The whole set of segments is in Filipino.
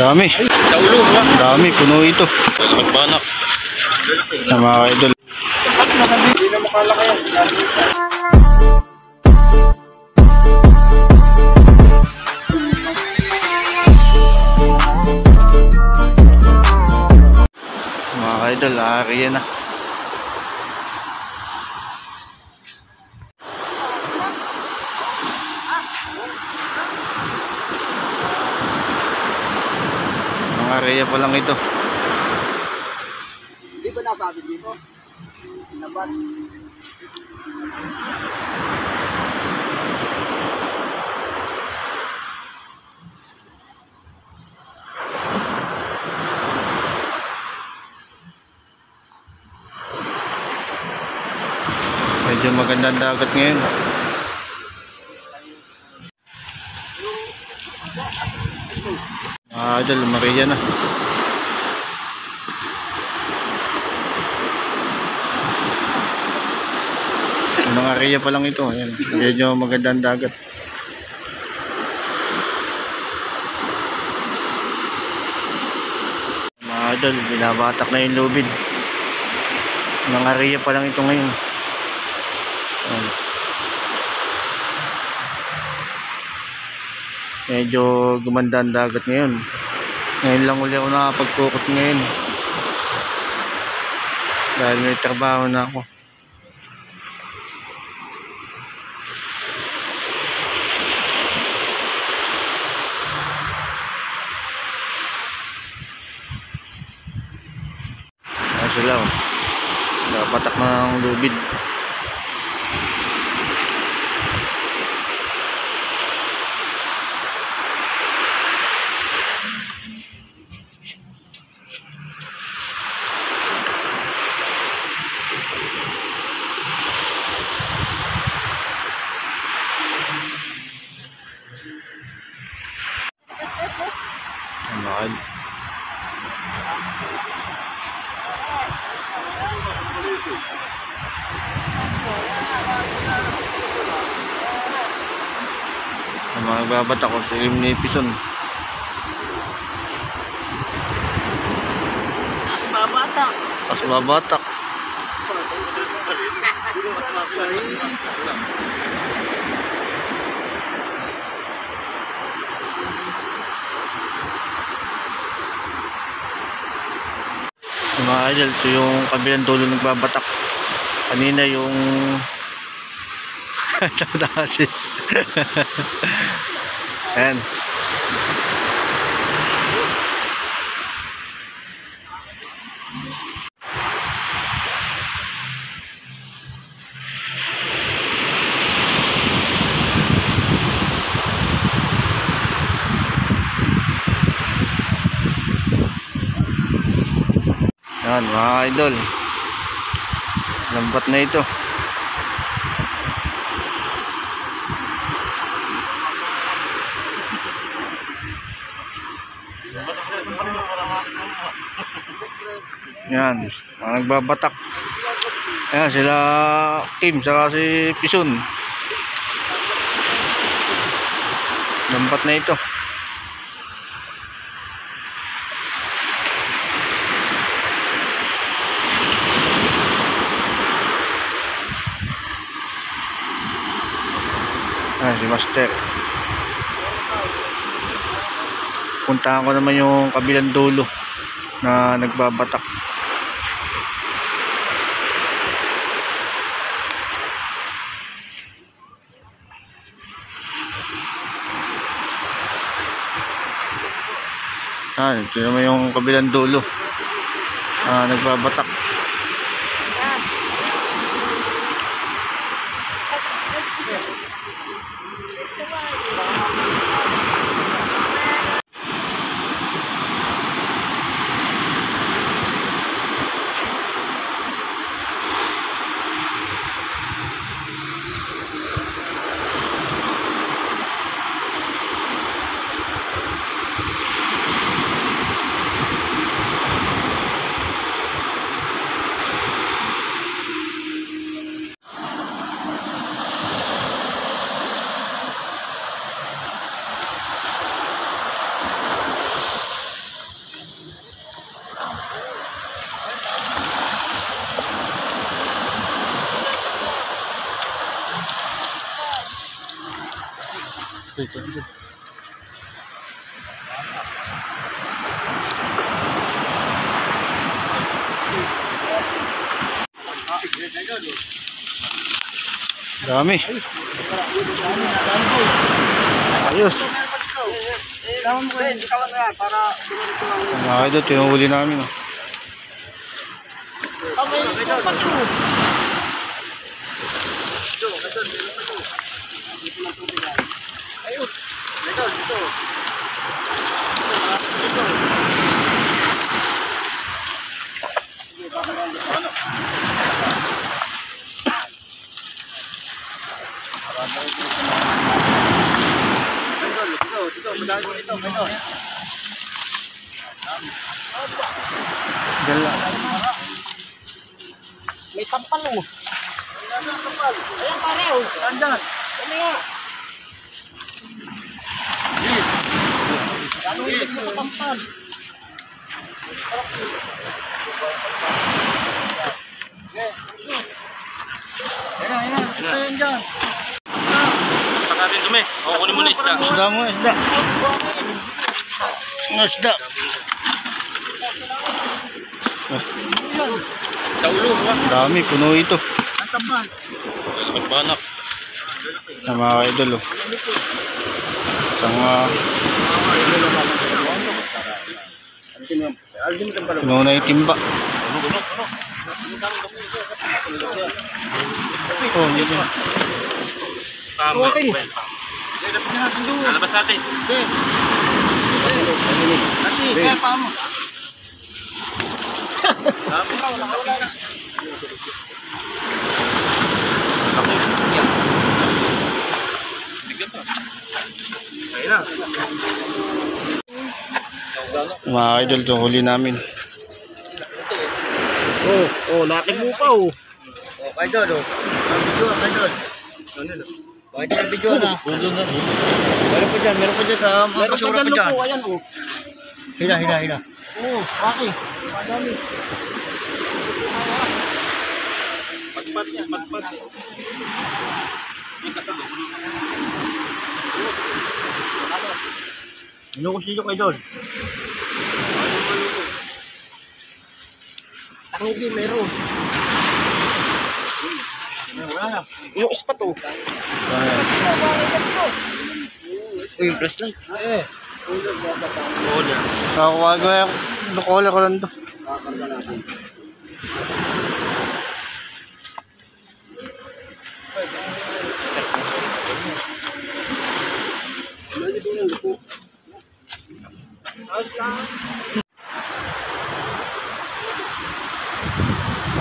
Dami. Dami, puno ito. Magbanak. Sa mga idol. Hindi na makalaki yan. Mga idol, ari na. Mga area pa lang ito. Hindi ba nasabi dito? Nabat. Medyo maganda ang dagat ngayon. Idol, Maria na. Mga area pa lang ito. Ayan. Medyo maganda ang dagat. Mga idol, binabatak na yung lubid. Mga area pa lang ito ngayon. Ayan. Medyo gumanda ang dagat ngayon. Ngayon lang uli ako nakapag-focus ngayon. Dahil may trabaho na ako. Sila oh. Napatak na ng lubid. Mahal. Ang mga babat ako sa ilim ni Pison. As babata. Tapos babatak. mga idol, ito yung kabilang dulo nagbabatak. Kanina yung... Kasi. Ayan. Yan mga idol. Lambat na ito. Yan, mga nagbabatak. Yan sila Kim saka si Pison. Lambat na ito. Master. Puntahan ko naman yung kabilang dulo na nagbabatak. Ah, ito naman yung kabilang dulo. Ah, nagbabatak. Ito, ito, ito. Dami. Ayos. Lang. Mga idol, tinuhuli namin. Oh. Ah, may dapat to. Ayun. Dito, dito. Dito. Dito, dito, dito, madami Dala. May tampal oh. Ayan pare oh. Andyan. Ano nga? Ano yung sa tampal? Ayan, ayan. Ito yan dyan. Pagkatin dumi. O, kunin mo na isda. Isda mo, isda. Ano isda? Sa ulo. Dami, puno ito. Magbanak. Sa mga idol. Oh. Ka pala. puno na yung timba. Oh, yun yun. Tama. Okay. Lalabas natin. Kasi, kaya pa mo. Ayun na. Mga idol, ito huli namin. Oh, oh, natin mo pa oh. Oh, kay Dod oh. Video, kay Dod. Ano na? Bakit yung video na? Meron pa dyan, meron pa dyan sa mga basura pa dyan. Ayan oh. Hila, hila, hila. Oh, paki. Madami. Patpat yan. Patpat. Yung kasama. Ano ko sino kay Dod? Tangi meron. Wala na. Yung ispat oh. Uy, yung flashlight. Eh. Oo na. Kakuha ko yung lukola ko lang to.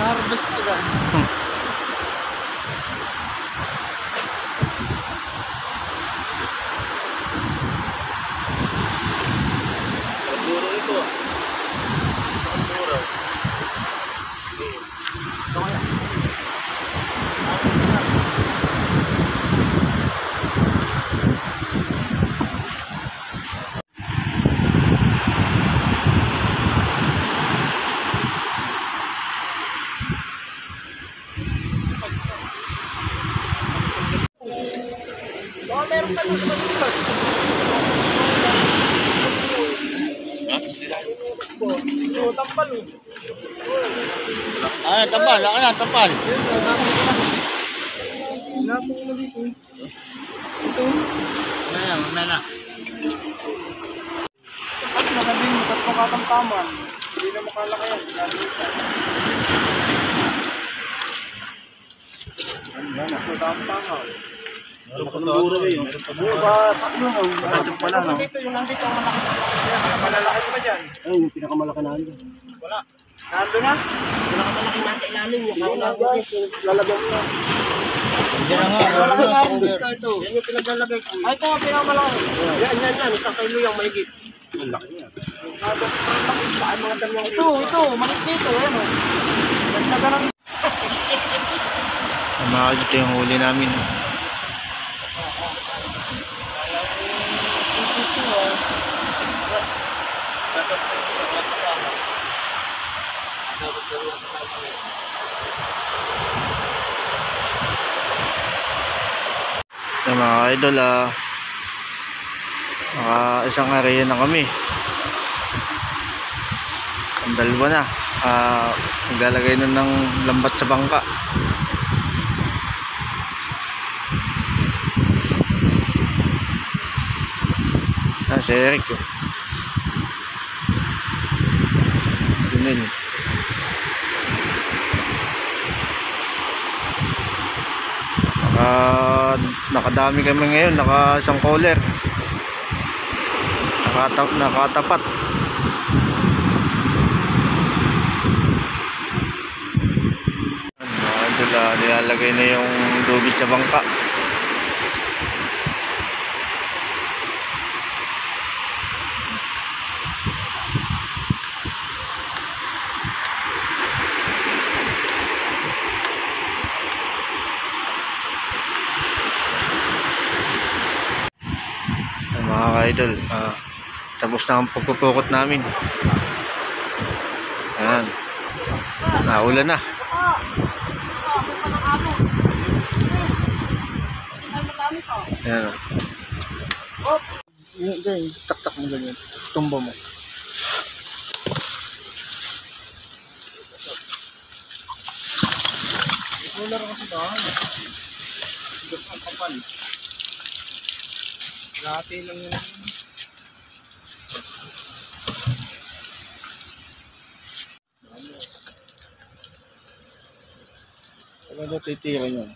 Harvest ka dyan. Oh, tampal oh. Ah, tampal. Ako na, tampal. Napong na dito. Ito. Ano na, ano na. At nakaling mo, ba't makatamtaman? Hindi na makalaki yan. Ano na, makatamtaman. Meron pa ng buro eh. Meron pa sa mo. Tatlo pala, no? Dito, yung nandito ang malaki. Malalaki pa dyan. Ay, yung pinakamalaki na. Wala. Nando na? Pinakamalaki nasa ilalim. Yung lalagay. Lalagay mo na. Na nga. Malaki nga rin dito ito. Yan yung pinaglalagay ko. Ay, ito, pinakamalaki. Yan, yan, yan. Isang kilo yung mahigit. Ang laki niya. Ito, ito. Malit dito. Ayan o. Nagtaga ng Mga ito yung huli namin. Ito mga idol, ah. Naka isang area na kami. Ang dalawa na. Ah, maglalagay na ng lambat sa bangka. Ah, si Eric. oh. Junil. Naka, nakadami kami ngayon, naka isang caller. Nakata, nakatapat. Idol, ah, nilalagay na yung lubid sa bangka. Ay, ka-idol, ah, tapos na ang pagpupukot namin. Ayan. Naulan na. Ayan. Yung, tak-tak mo ganyan. Tumba mo. Rin kasi dahil. Gas ang kapal. Lati lang yun. Ano ba titira yun?